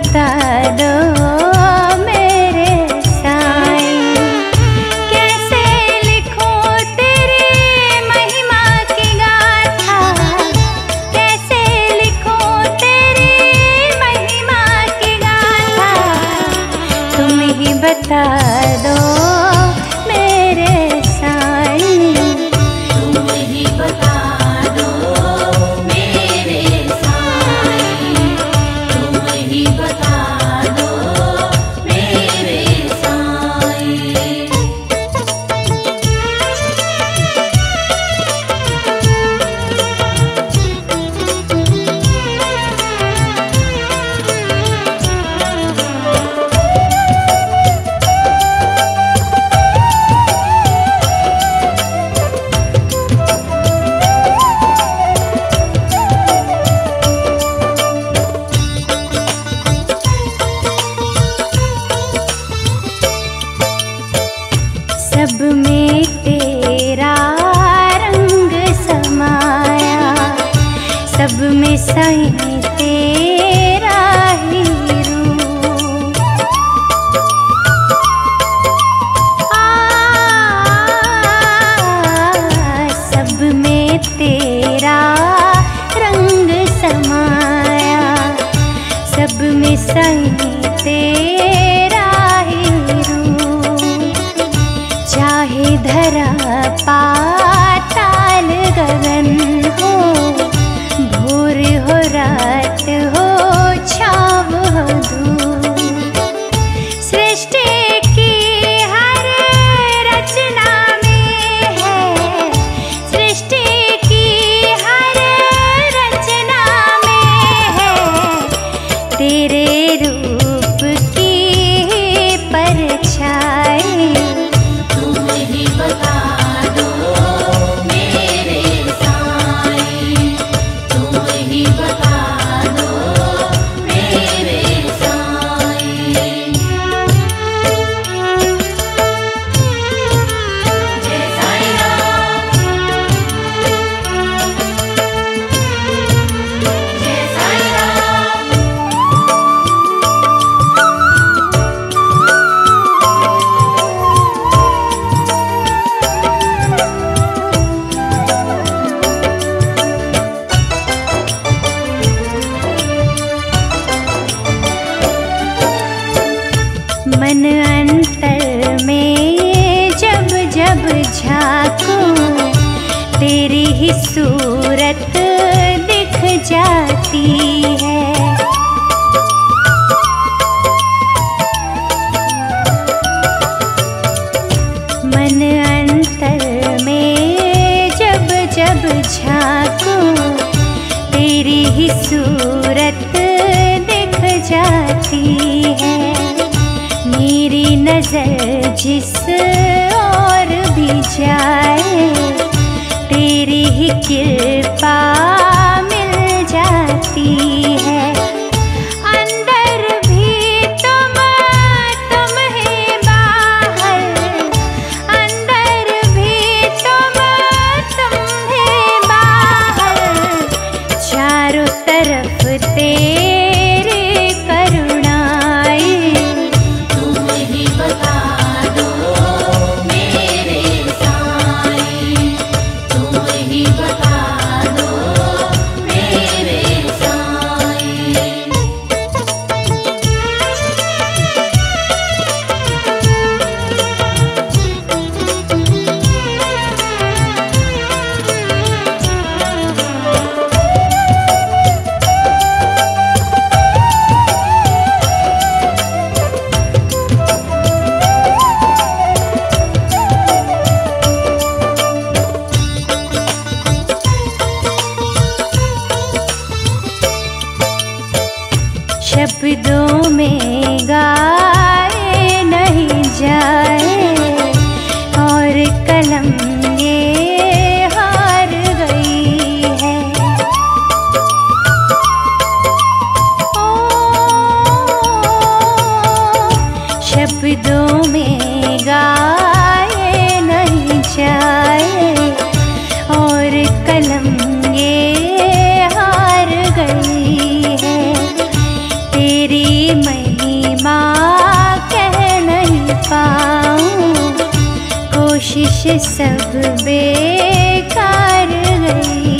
बता दो मेरे कैसे तेरी महिमा की कैसे तेरी महिमा की तुम ही बता दो सही ही सूरत दिख जाती है। मेरी नज़र जिस और भी जाए, तेरी ही कृपा मिल जाती है। तेरे दो कोशिश सब बेकार गई